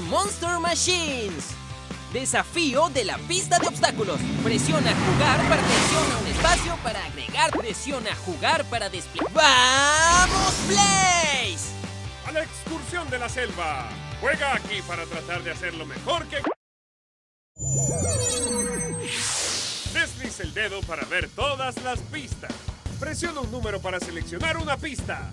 Monster Machines. Desafío de la pista de obstáculos. Presiona jugar para presiona un espacio para agregar. Presiona jugar para desplegar. ¡Vamos, Blaze! ¡A la excursión de la selva! Juega aquí para tratar de hacerlo mejor que... Desliza el dedo para ver todas las pistas. Presiona un número para seleccionar una pista.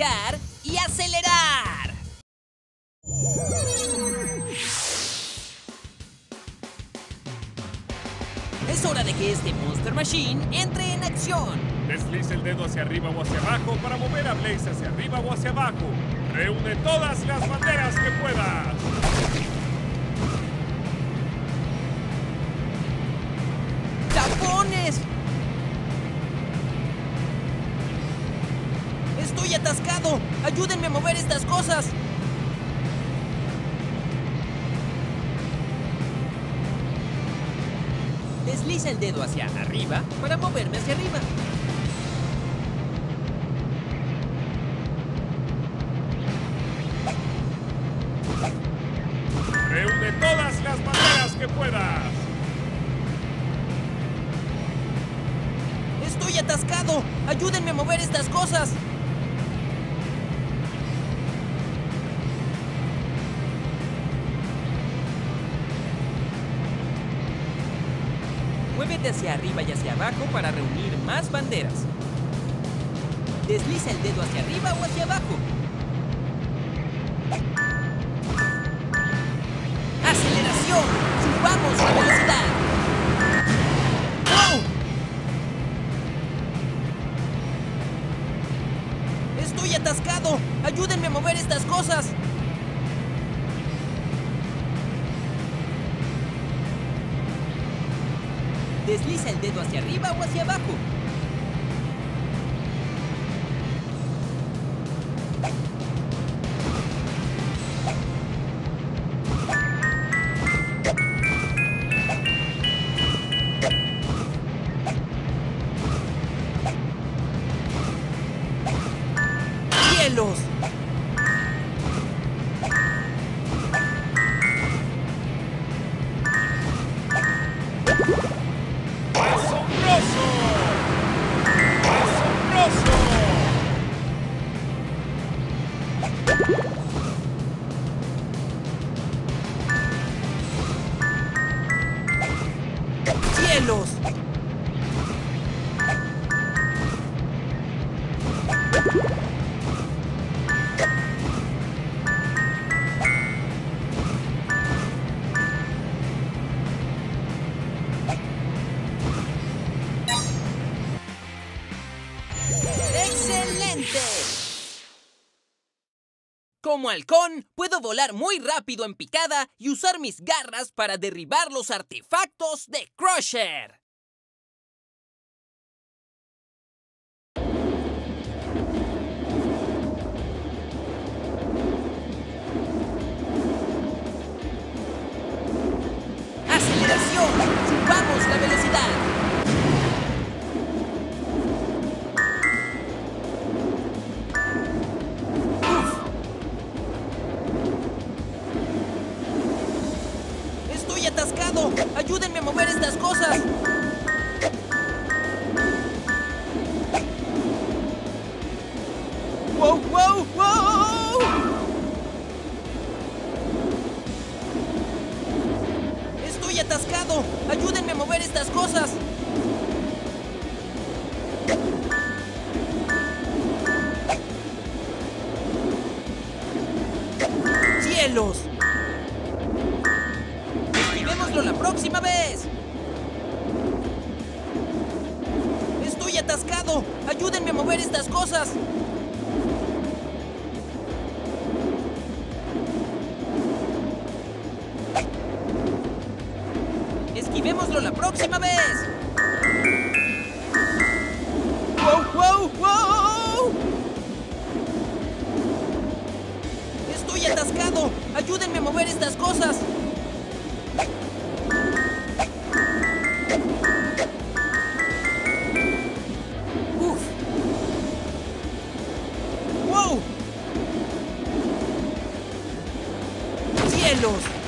Arrancar y acelerar. Es hora de que este Monster Machine entre en acción. Desliza el dedo hacia arriba o hacia abajo para mover a Blaze hacia arriba o hacia abajo. Reúne todas las banderas que puedas. ¡Tapones! ¡Estoy atascado! ¡Ayúdenme a mover estas cosas! Desliza el dedo hacia arriba para moverme hacia arriba. Reúne todas las banderas que puedas. ¡Estoy atascado! ¡Ayúdenme a mover estas cosas! Hacia arriba y hacia abajo para reunir más banderas. Desliza el dedo hacia arriba o hacia abajo. ¡Aceleración! ¡Subamos la velocidad! ¡Wow! ¡Estoy atascado! ¡Ayúdenme a mover estas cosas! Desliza el dedo hacia arriba o hacia abajo. ¡Cielos! ¡Cielos! ¡Excelente! Como halcón, puedo volar muy rápido en picada y usar mis garras para derribar los artefactos de Crusher. ¡Cielos! ¡Esquivémoslo la próxima vez! ¡Estoy atascado! ¡Ayúdenme a mover estas cosas! ¡Esquivémoslo la próxima vez! wow, wow! ¡Estoy atascado! ¡Ayúdenme a mover estas cosas! ¡Cielos!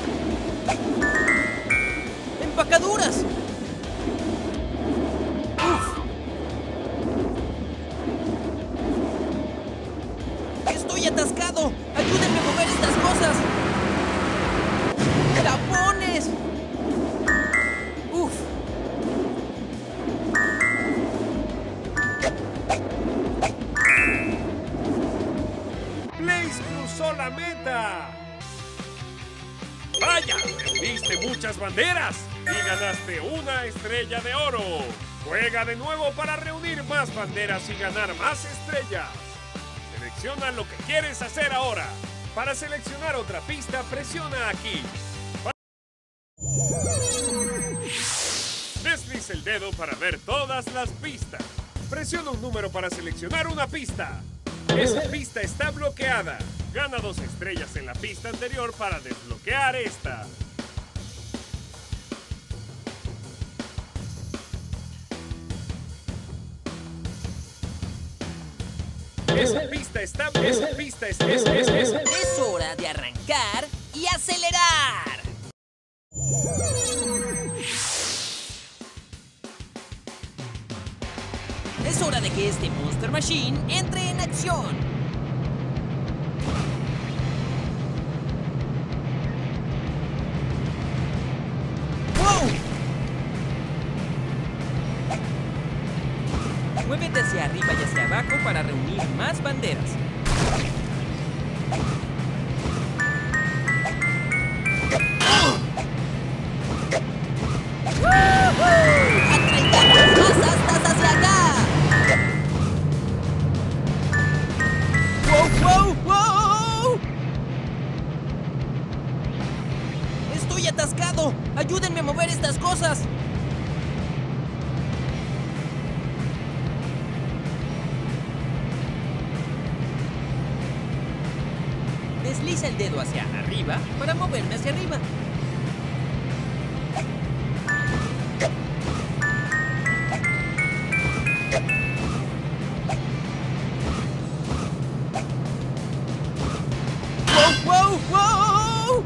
Banderas y ganaste una estrella de oro. Juega de nuevo para reunir más banderas y ganar más estrellas. Selecciona lo que quieres hacer ahora. Para seleccionar otra pista, presiona aquí. Desliza el dedo para ver todas las pistas. Presiona un número para seleccionar una pista. Esa pista está bloqueada. Gana dos estrellas en la pista anterior para desbloquear esta. Esa pista está... Esa es, es- Es hora de arrancar y acelerar. Es hora de que este Monster Machine entre en acción. ¡Wow! Para reunir más banderas. Desliza el dedo hacia arriba para moverme hacia arriba. ¡Wow, wow, wow!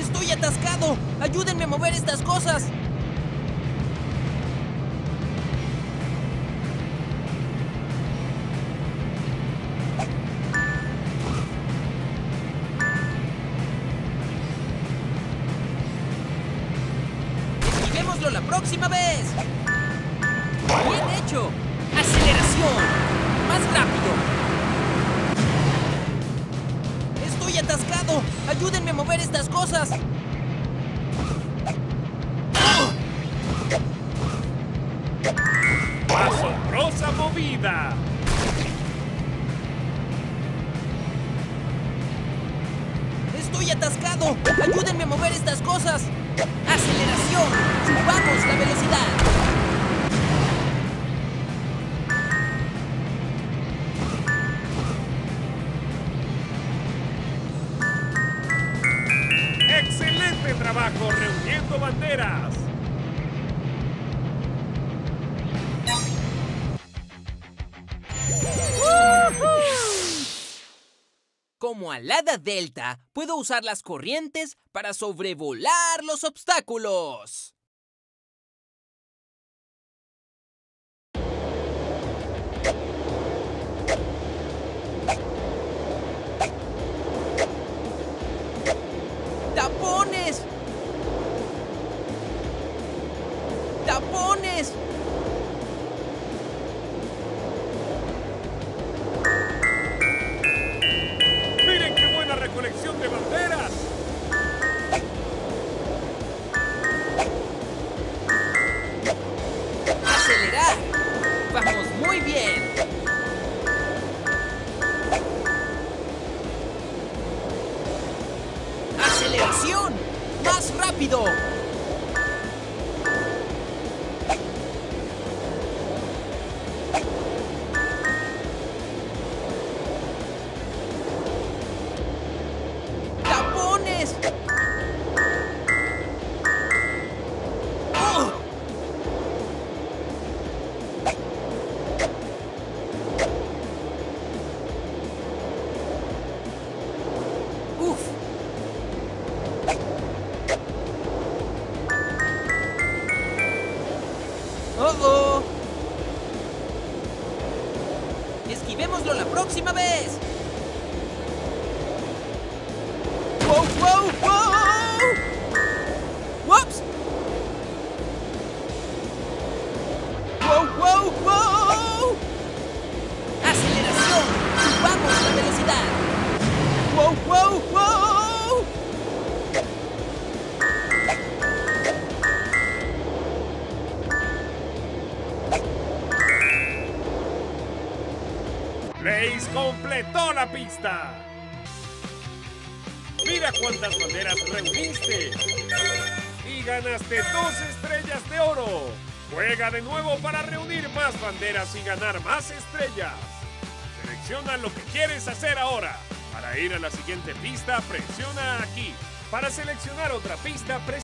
¡Estoy atascado! ¡Ayúdenme a mover estas cosas! ¡Esquivémoslo la próxima vez! ¡Bien hecho! ¡Aceleración! ¡Más rápido! ¡Estoy atascado! ¡Ayúdenme a mover estas cosas! ¡Asombrosa movida! ¡Estoy atascado! ¡Ayúdenme a mover estas cosas! ¡Aceleración! ¡Subamos la velocidad! ¡Excelente trabajo reuniendo banderas! Como alada delta, puedo usar las corrientes para sobrevolar los obstáculos. Tapones. ¡Oh! Uf. Uh oh. oh! Próxima vez. ¡Wow, wow, wow! ¡Whoops! ¡Wow, wow, wow! ¡Aceleración! ¡Subamos la velocidad! ¡Wow, wow, wow! Completó la pista. Mira cuántas banderas reuniste. Y ganaste dos estrellas de oro. Juega de nuevo para reunir más banderas y ganar más estrellas. Selecciona lo que quieres hacer ahora. Para ir a la siguiente pista, presiona aquí. Para seleccionar otra pista, presiona